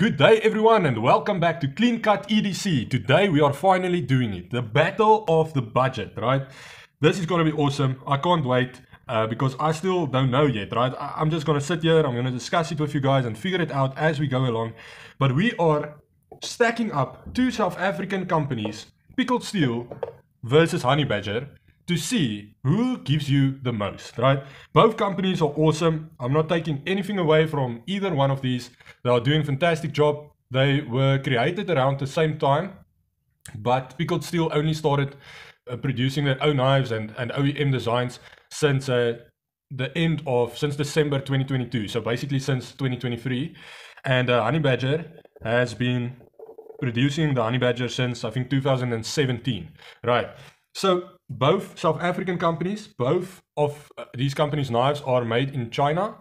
Good day everyone and welcome back to Clean Cut EDC. Today we are finally doing it. The battle of the budget, right? This is going to be awesome. I can't wait uh, because I still don't know yet, right? I- am just going to sit here, I'm going to discuss it with you guys and figure it out as we go along. But we are stacking up two South African companies, Pickled Steel versus Honey Badger, to see who gives you the most, right? Both companies are awesome. I'm not taking anything away from either one of these. They are doing fantastic job. They were created around the same time, but Pickled Steel only started uh, producing their own knives and, and OEM designs since uh, the end of since December 2022. So basically since 2023, and uh, Honey Badger has been producing the Honey Badger since I think 2017. Right. So both South African companies, both of uh, these companies' knives are made in China.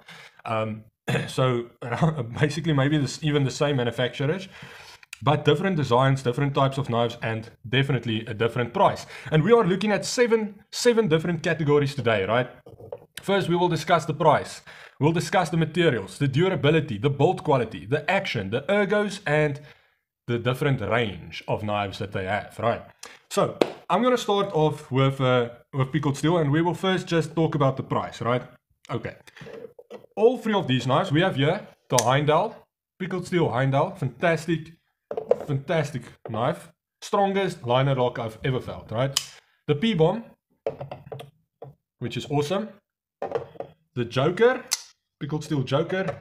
Um, so basically, maybe this, even the same manufacturers but different designs, different types of knives, and definitely a different price. And we are looking at seven, seven different categories today, right? First, we will discuss the price. We'll discuss the materials, the durability, the bolt quality, the action, the ergos, and the different range of knives that they have, right? So, I'm going to start off with, uh, with pickled steel, and we will first just talk about the price, right? Okay. All three of these knives, we have here the Heindel, pickled steel Heindel, fantastic fantastic knife. Strongest liner lock I've ever felt, right? The P-bomb, which is awesome. The Joker, pickled steel Joker.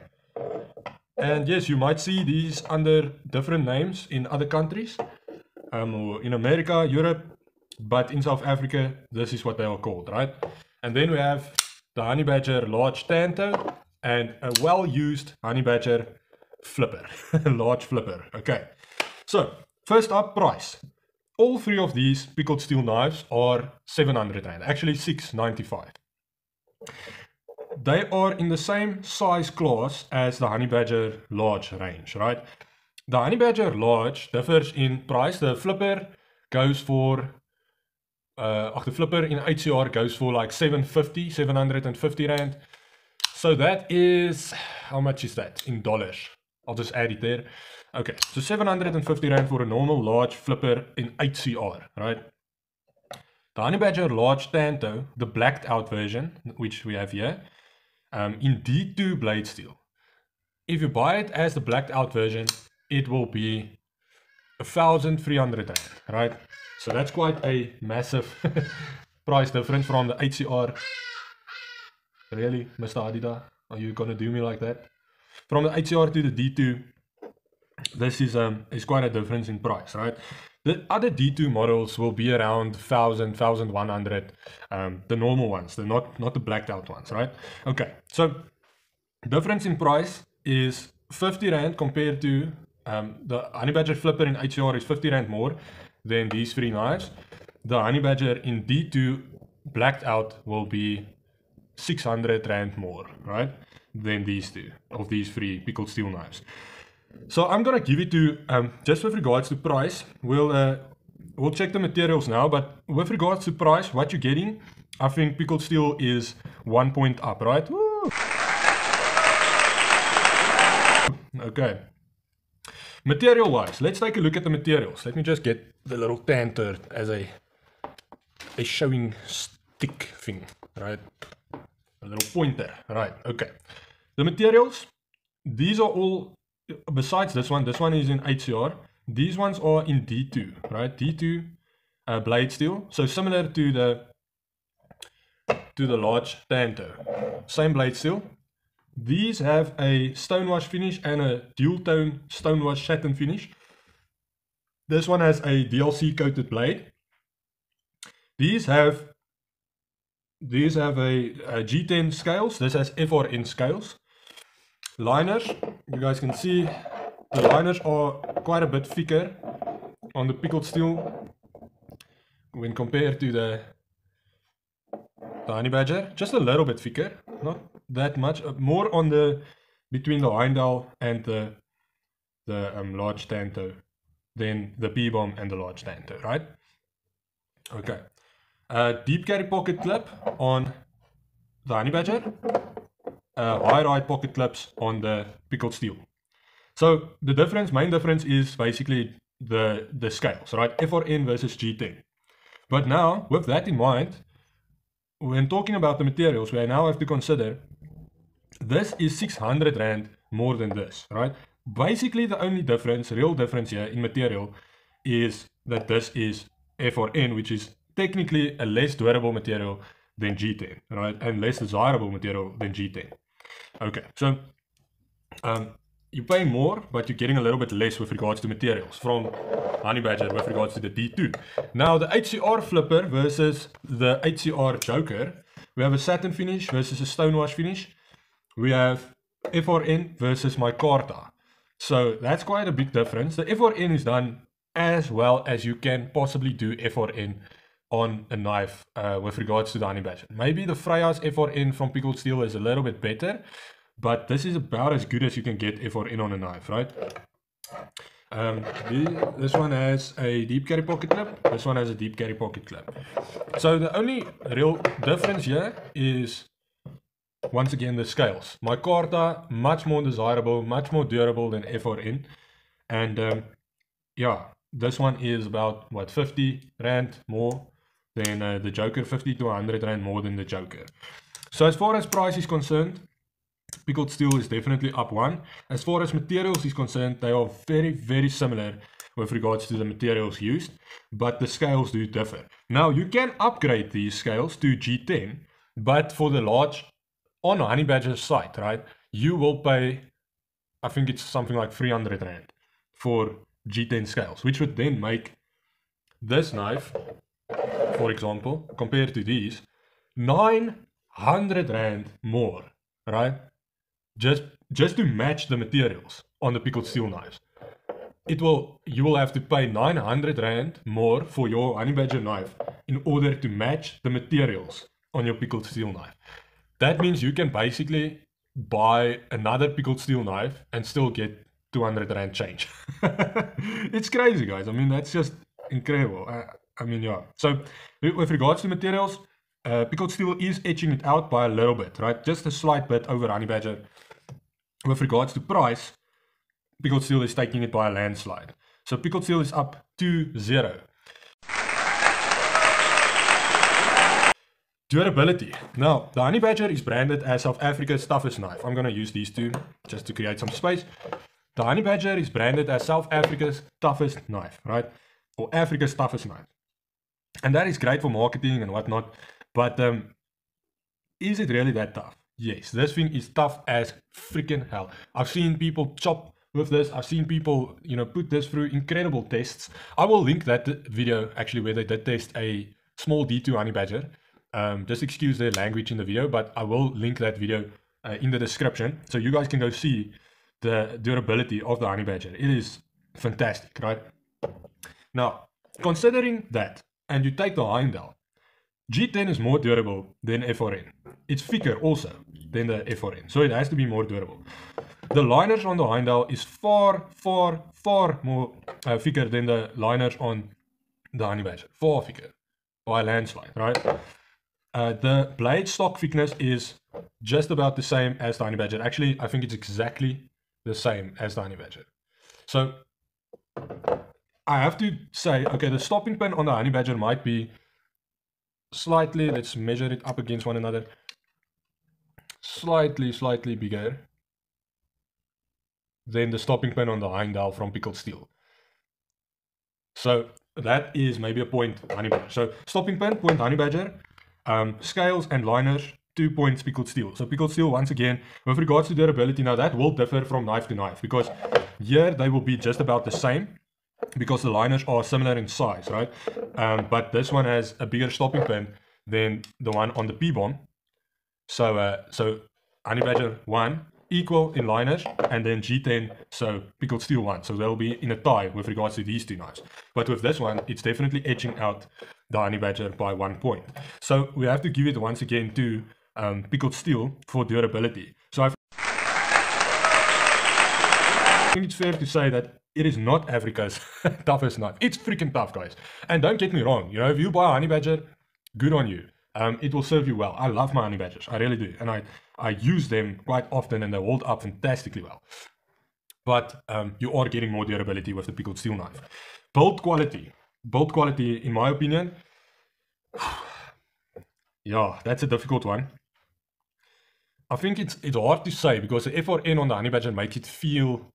And yes, you might see these under different names in other countries. Um, or in America, Europe, but in South Africa, this is what they are called, right? And then we have the Honey Badger Large Tanto and a well-used Honey Badger flipper, large flipper, okay. So, first up, price. All three of these pickled steel knives are 700 Rand, actually 695. They are in the same size class as the Honey Badger Large range, right? The Honey Badger Large differs in price. The flipper goes for, uh, the flipper in HCR goes for like 750, 750 Rand. So that is, how much is that in dollars? I'll just add it there. Okay, so 750 Rand for a normal large flipper in 8CR, right? The Honey Badger Large Tanto, the blacked out version, which we have here, um, in D2 blade steel. If you buy it as the blacked out version, it will be 1,300 Rand, right? So that's quite a massive price difference from the 8CR. Really, Mr. Adida? Are you gonna do me like that? From the 8CR to the D2, this is um is quite a difference in price, right? The other D2 models will be around 1000, 1100, um, the normal ones, the not not the blacked out ones, right? Okay, so difference in price is 50 rand compared to um, the Honey Badger Flipper in 8CR is 50 rand more than these three knives. The Honey Badger in D2 blacked out will be 600 rand more, right? Than these two of these three pickled steel knives. So I'm gonna give it to um, just with regards to price. We'll uh, we'll check the materials now, but with regards to price, what you're getting, I think pickled steel is one point up, right? Woo! Okay. Material wise, let's take a look at the materials. Let me just get the little tanter as a a showing stick thing, right? A little pointer, right? Okay. The materials, these are all besides this one, this one is in 8CR. These ones are in D2, right? D2 uh, blade steel. So similar to the to the large Tanto. Same blade steel. These have a stonewash finish and a dual tone stonewash satin finish. This one has a DLC coated blade. These have these have a a G10 scales. This has FRN scales liners you guys can see the liners are quite a bit thicker on the pickled steel when compared to the, honey badger. Just a little bit thicker not that much uh, more on the between the Heimdall and the the um, large tanto than the P-bomb and the large tanto right? Okay. Uh, deep carry pocket clip on the honey badger uh, high ride pocket clips on the pickled steel. So the difference, main difference is basically the, the scales, right? FRN versus G10. But now, with that in mind, when talking about the materials, we now have to consider this is 600 Rand more than this, right? Basically, the only difference, real difference here in material is that this is FRN, which is technically a less durable material than G10, right? And less desirable material than G10. Okay, so um, you're paying more, but you're getting a little bit less with regards to materials from Honey Badger with regards to the D2. Now, the 8CR flipper versus the 8CR Joker, we have a satin finish versus a stonewash finish. We have FRN versus micarta. So that's quite a big difference. The FRN is done as well as you can possibly do FRN on a knife uh, with regards to the honey badger. Maybe the Freya's FRN from pickled steel is a little bit better, but this is about as good as you can get FRN on a knife, right? Um, the, this one has a deep carry pocket clip. This one has a deep carry pocket clip. So the only real difference here is once again the scales. Micarta much more desirable, much more durable than FRN, and um, yeah, this one is about what 50 rand more than uh, the Joker, 50 to 100 rand more than the Joker. So as far as price is concerned, pickled steel is definitely up one. As far as materials is concerned, they are very, very similar with regards to the materials used, but the scales do differ. Now, you can upgrade these scales to G10, but for the large, on Honey Badger's site, right, you will pay, I think it's something like 300 Rand for G10 scales, which would then make this knife, for example, compared to these, 900 Rand more, right? just just to match the materials on the pickled steel knives. It will you will have to pay 900 rand more for your honey badger knife in order to match the materials on your pickled steel knife. That means you can basically buy another pickled steel knife and still get 200 rand change. it's crazy, guys. I mean, that's just incredible. I, I mean, yeah. So, with regards to materials, uh, pickled steel is etching it out by a little bit, right? Just a slight bit over honey badger with regards to price, Pickled Steel is taking it by a landslide. So Pickled Steel is up 2-0. Durability. Now, the Honey Badger is branded as South Africa's toughest knife. I'm going to use these two just to create some space. The Honey Badger is branded as South Africa's toughest knife, right? Or Africa's toughest knife. And that is great for marketing and whatnot. But um, is it really that tough? Yes, this thing is tough as freaking hell. I've seen people chop with this. I've seen people, you know, put this through incredible tests. I will link that video actually where they did test a small D2 honey badger. Um, just excuse the language in the video, but I will link that video uh, in the description so you guys can go see the durability of the honey badger. It is fantastic, right? Now, considering that, and you take the Heimdall, G10 is more durable than FRN. It's thicker also than the FRN, so it has to be more durable. The liners on the Heimdall is far, far, far more uh, thicker than the liners on the Honey Badger. Far thicker by a landslide, right? Uh, the blade stock thickness is just about the same as the Honey Badger. Actually, I think it's exactly the same as the Honey Badger. So I have to say, okay, the stopping pin on the Honey Badger might be slightly, let's measure it up against one another, slightly, slightly bigger than the stopping pin on the Heimdall from Pickled Steel. So that is maybe a point Honey Badger. So stopping pin, point Honey Badger, um, scales and liners, two points Pickled Steel. So Pickled Steel, once again, with regards to durability, now that will differ from knife to knife because here they will be just about the same because the liners are similar in size, right? Um, but this one has a bigger stopping pin than the one on the P-bomb. So, uh, so Honey Badger 1 equal in liners and then G10, so pickled steel 1. So they'll be in a tie with regards to these two knives. But with this one, it's definitely edging out the Honey Badger by one point. So we have to give it once again to um, pickled steel for durability. So I think it's fair to say that it is not Africa's toughest knife. It's freaking tough, guys. And don't get me wrong, you know, if you buy a honey badger, good on you. Um, it will serve you well. I love my honey badgers, I really do, and I I use them quite often, and they hold up fantastically well. but um, you are getting more durability with the pickled steel knife. Build quality. Build quality, in my opinion, yeah, that's a difficult one. I think it's it's hard to say because the FRN on the honey badger makes it feel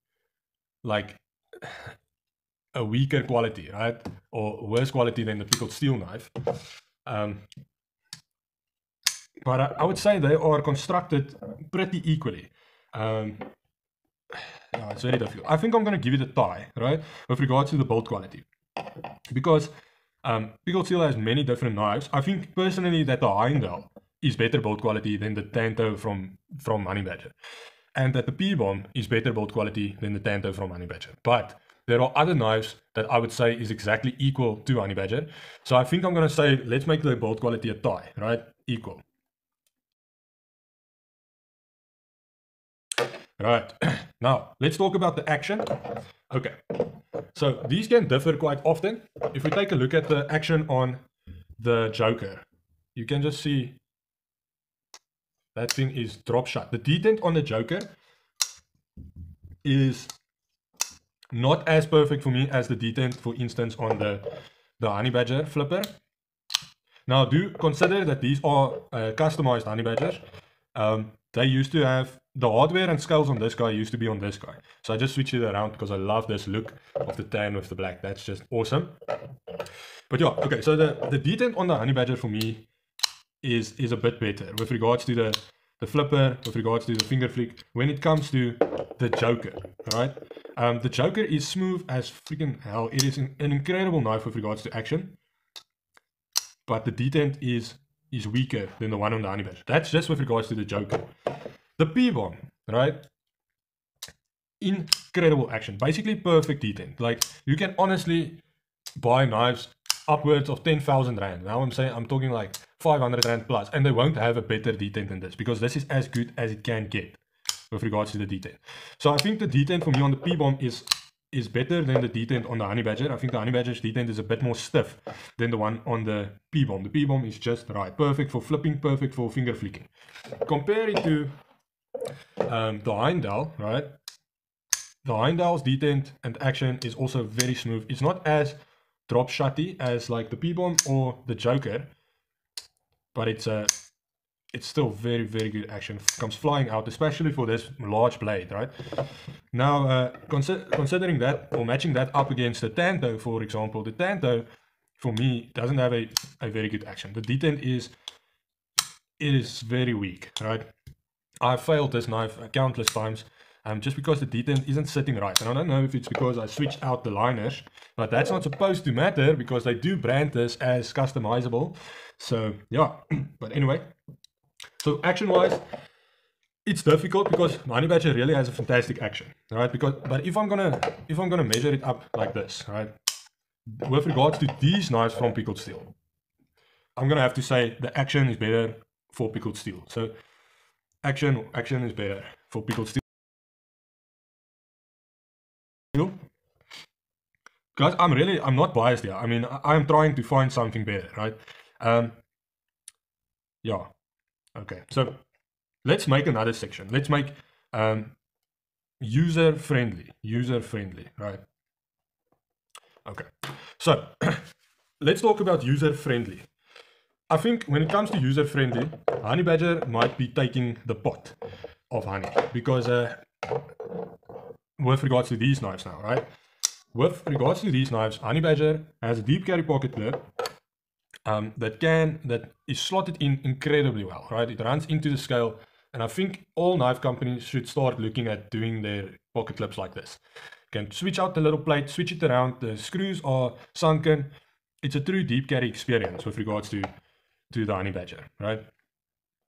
like a weaker quality, right? Or worse quality than the pickled steel knife. Um, but I, I, would say they are constructed pretty equally. Um, yeah, it's very difficult. I think I'm going to give it a tie, right? With regards to the build quality. Because um, Pickled Steel has many different knives. I think personally that the Heimdall is better build quality than the Tanto from, from Honey Badger. And that the P-Bomb is better build quality than the Tanto from Honey Badger. But there are other knives that I would say is exactly equal to Honey Badger. So I think I'm going to say, let's make the build quality a tie, right? Equal. Right, now let's talk about the action. Okay, so these can differ quite often. If we take a look at the action on the Joker, you can just see that thing is drop shot. The detent on the Joker is not as perfect for me as the detent, for instance, on the, the Honey Badger flipper. Now, do consider that these are uh, customized Honey Badgers. Um, they used to have the hardware and scales on this guy used to be on this guy. So I just switched it around because I love this look of the tan with the black. That's just awesome. But yeah, okay, so the, the detent on the Honey Badger for me is is a bit better with regards to the, the flipper, with regards to the finger flick, when it comes to the Joker, right? Um, the Joker is smooth as freaking hell. It is an, an incredible knife with regards to action. But the detent is is weaker than the one on the Honey Badger. That's just with regards to the Joker. The P-Bomb, right? Incredible action. Basically perfect detent. Like, you can honestly buy knives upwards of 10,000 Rand. Now I'm saying, I'm talking like 500 Rand. And they won't have a better detent than this. Because this is as good as it can get with regards to the detent. So I think the detent for me on the P-Bomb is is better than the detent on the Honey Badger. I think the Honey Badger's detent is a bit more stiff than the one on the P-Bomb. The P-Bomb is just right. Perfect for flipping, perfect for finger flicking. Compare it to um, the Heimdall, right? The Heimdall's detent and action is also very smooth. It's not as drop shotty as like the P-Bomb or the Joker, but it's a it's still very very good action. Comes flying out especially for this large blade right? Now uh, consi considering that or matching that up against the tanto for example the tanto for me doesn't have a, a very good action. The detent is it is very weak right? I've failed this knife countless times um, just because the detent isn't sitting right. And I don't know if it's because I switched out the liners, but that's not supposed to matter because they do brand this as customizable. So yeah, but anyway. So action-wise, it's difficult because Honey Badger really has a fantastic action, right? Because but if I'm gonna if I'm gonna measure it up like this, right? With regards to these knives from Pickled Steel, I'm gonna have to say the action is better for Pickled Steel. So action action is better for Pickled Steel. Guys, I'm really I'm not biased here. I mean, I'm trying to find something better, right? Um, yeah. Okay. So let's make another section. Let's make um, user friendly. User friendly, right? Okay. So let's talk about user friendly. I think when it comes to user friendly, Honey Badger might be taking the pot of honey because uh, with regards to these knives now, right? With regards to these knives, Honey Badger has a deep carry pocket clip um, that can that is slotted in incredibly well, right? It runs into the scale, and I think all knife companies should start looking at doing their pocket clips like this. You can switch out the little plate, switch it around. The screws are sunken. It's a true deep carry experience with regards to to the honey badger, right?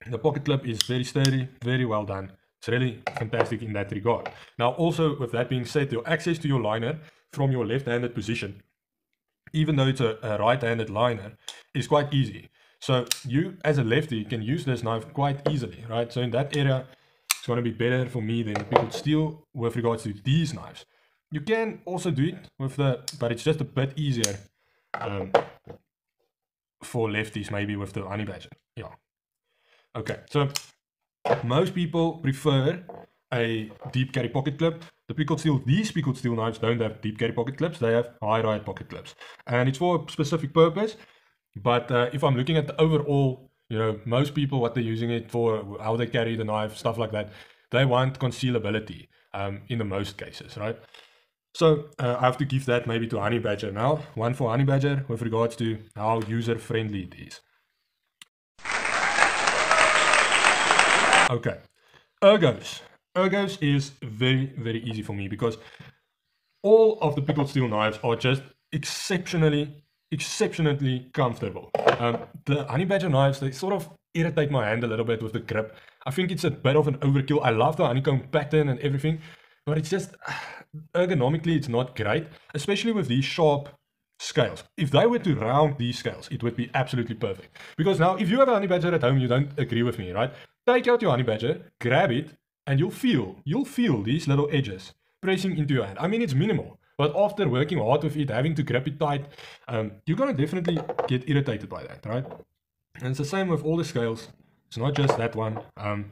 The pocket clip is very sturdy, very well done. It's really fantastic in that regard. Now, also with that being said, your access to your liner from your left-handed position, even though it's a, a right-handed liner, is quite easy. So you, as a lefty, can use this knife quite easily, right? So in that area, it's going to be better for me than pickled steel with regards to these knives. You can also do it with the, but it's just a bit easier um, for lefties, maybe with the honey badger. Yeah. Okay, so most people prefer a deep carry pocket clip. the pickled steel, these pickled steel knives don't have deep carry pocket clips, they have high ride pocket clips. And it's for a specific purpose. But uh, if I'm looking at the overall, you know, most people, what they're using it for, how they carry the knife, stuff like that, they want concealability um, in the most cases, right? So uh, I have to give that maybe to Honey Badger now. One for Honey Badger with regards to how user friendly it is. Okay, Ergos. Ergos is very, very easy for me because all of the pickled steel knives are just exceptionally, exceptionally comfortable. Um, the Honey Badger knives, they sort of irritate my hand a little bit with the grip. I think it's a bit of an overkill. I love the honeycomb pattern and everything, but it's just ergonomically, it's not great, especially with these sharp scales. If they were to round these scales, it would be absolutely perfect. Because now, if you have a honey badger at home, you don't agree with me, right? Take out your honey badger, grab it, and you'll feel, you'll feel these little edges pressing into your hand. I mean, it's minimal, but after working hard with it, having to grip it tight, um, you're gonna definitely get irritated by that, right? And it's the same with all the scales. It's not just that one. Um,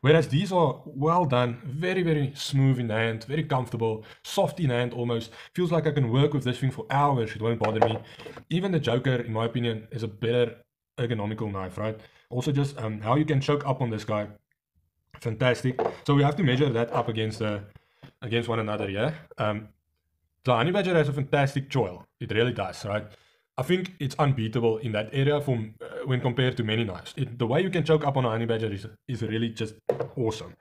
whereas these are well done, very, very smooth in hand, very comfortable, soft in hand almost. Feels like I can work with this thing for hours, it won't bother me. Even the Joker, in my opinion, is a better ergonomical knife, right? Also just um, how you can choke up on this guy. Fantastic. So we have to measure that up against the against one another, yeah? Um, the Honey Badger has a fantastic choil. It really does, right? I think it's unbeatable in that area from uh, when compared to many knives. It, the way you can choke up on a honey badger is, is really just awesome.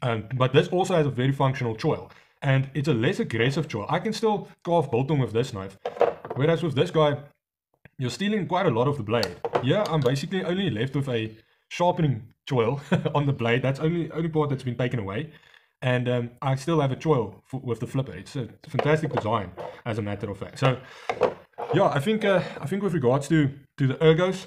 Um, but this also has a very functional choil. And it's a less aggressive choil. I can still carve biltong with this knife. Whereas with this guy, you're stealing quite a lot of the blade. Yeah, I'm basically only left with a sharpening choil on the blade. That's only only part that's been taken away. And um, I still have a choil with the flipper. It's a, it's a fantastic design, as a matter of fact. So yeah, I think uh, I think with regards to to the ergos,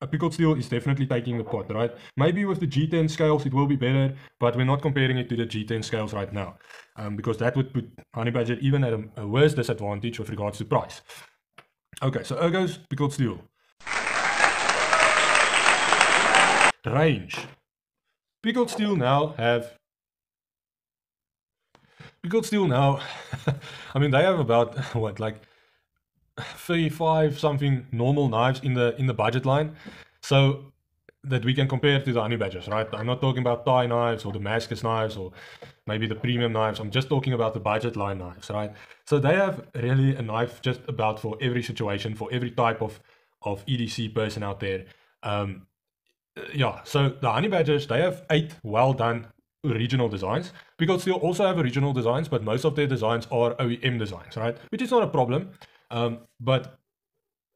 a pickled steel is definitely taking the pot, right? Maybe with the G10 scales it will be better, but we're not comparing it to the G10 scales right now, um, because that would put Honey Badger even at a, a worse disadvantage with regards to price. Okay, so ergos, pickled steel. Range. Pickled steel now have pickled steel now. I mean, they have about what like 35 something normal knives in the in the budget line so that we can compare to the honey badgers right? I'm not talking about thai knives or damascus knives or maybe the premium knives. I'm just talking about the budget line knives right? So they have really a knife just about for every situation for every type of of edc person out there. Um yeah so the honey badgers they have eight well done original designs because they also have original designs but most of their designs are oem designs right? Which is not a problem. Um, but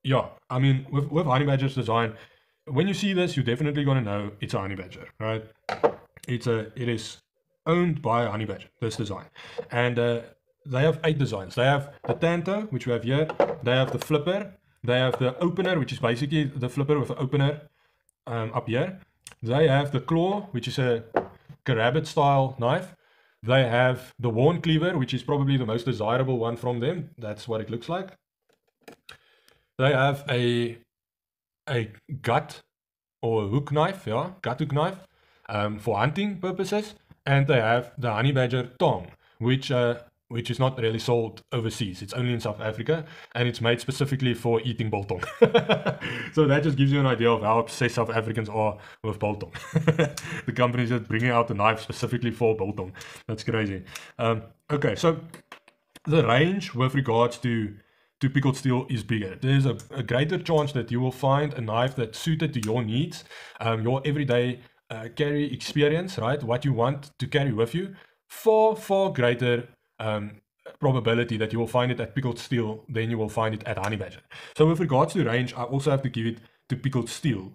yeah, I mean, with, with Honey Badger's design, when you see this, you're definitely going to know it's a Honey Badger, right? It's a, it is owned by Honey Badger, this design. And uh, they have eight designs. They have the Tanto, which we have here. They have the Flipper. They have the Opener, which is basically the Flipper with the opener um, up here. They have the Claw, which is a Karambit style knife. They have the Wharncleaver, which is probably the most desirable one from them. That's what it looks like. They have a a gut or a hook knife, yeah, gut hook knife um, for hunting purposes, and they have the honey badger tong, which uh, which is not really sold overseas. It's only in South Africa, and it's made specifically for eating biltong. so that just gives you an idea of how obsessed South Africans are with biltong. the company is just bringing out the knife specifically for biltong. That's crazy. Um, okay, so the range with regards to to pickled steel is bigger. There's a, a, greater chance that you will find a knife that's suited to your needs, um, your everyday uh, carry experience, right? What you want to carry with you. Far, far greater um, probability that you will find it at pickled steel than you will find it at honey badger. So with regards to range, I also have to give it to pickled steel.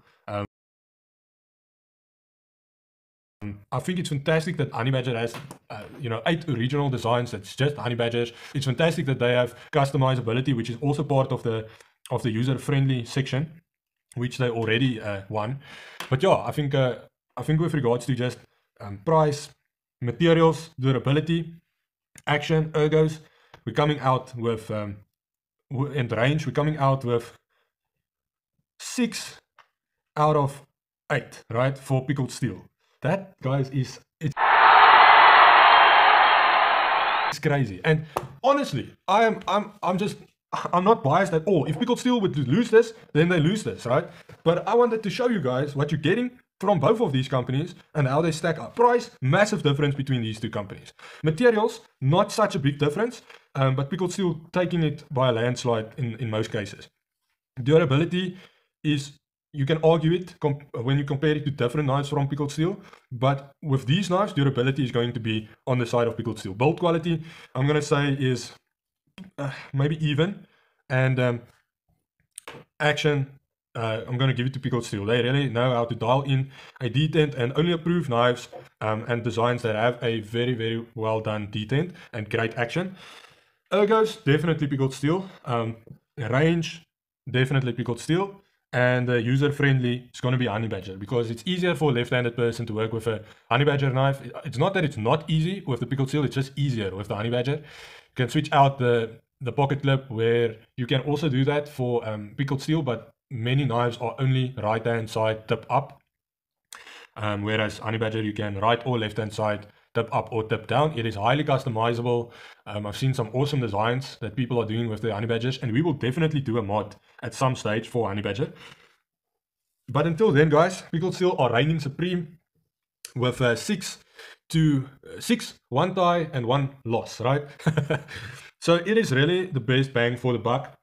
I think it's fantastic that Honey Badger has, uh, you know, eight original designs. That's just Honey Badgers. It's fantastic that they have customizability, which is also part of the of the user-friendly section, which they already uh, won. But yeah, I think uh, I think with regards to just um, price, materials, durability, action, ergos, we're coming out with um, in range. We're coming out with six out of eight, right, for pickled steel. That, guys, is it's It's crazy. And honestly, I am I'm I'm just I'm not biased at all. If Pickled Steel would lose this, then they lose this, right? But I wanted to show you guys what you're getting from both of these companies and how they stack up. Price, massive difference between these two companies. Materials, not such a big difference, um, but Pickled Steel taking it by a landslide in, in most cases. Durability is, you can argue it when you compare it to different knives from Pickled Steel, but with these knives, durability is going to be on the side of Pickled Steel. Build quality, I'm going to say is uh, maybe even, and um, action, uh, I'm going to give it to Pickled Steel. They really know how to dial in a detent and only approve knives um, and designs that have a very, very well done detent and great action. Ergos, definitely Pickled Steel. Um, range, definitely Pickled Steel. And uh, user friendly is going to be Honey Badger because it's easier for a left handed person to work with a Honey Badger knife. It's not that it's not easy with the Pickled Steel, it's just easier with the Honey Badger. You can switch out the, the pocket clip where you can also do that for um, Pickled Steel, but many knives are only right hand side tip up. Um, whereas Honey Badger, you can right or left hand side tip up or tip down. It is highly customizable. Um, I've seen some awesome designs that people are doing with the honey badgers, and we will definitely do a mod at some stage for honey badger. But until then, guys, Pickled Steel are reigning supreme with uh, six to uh, six, one tie and one loss, right? so it is really the best bang for the buck.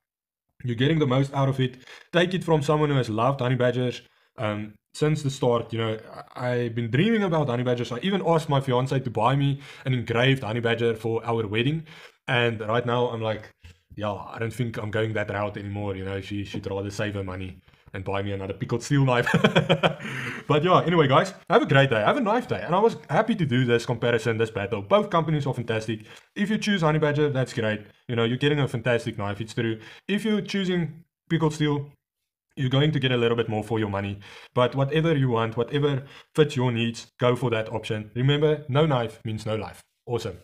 You're getting the most out of it. Take it from someone who has loved honey badgers. Um, since the start, you know, I've been dreaming about honey badgers. I even asked my fiance to buy me an engraved honey badger for our wedding. And right now I'm like, yeah, I don't think I'm going that route anymore. You know, she should rather save her money and buy me another pickled steel knife. but yeah, anyway, guys, have a great day. Have a knife day. And I was happy to do this comparison, this battle. Both companies are fantastic. If you choose Honey Badger, that's great. You know, you're getting a fantastic knife. It's true. If you're choosing pickled steel, you're going to get a little bit more for your money. But whatever you want, whatever fits your needs, go for that option. Remember, no knife means no life. Awesome.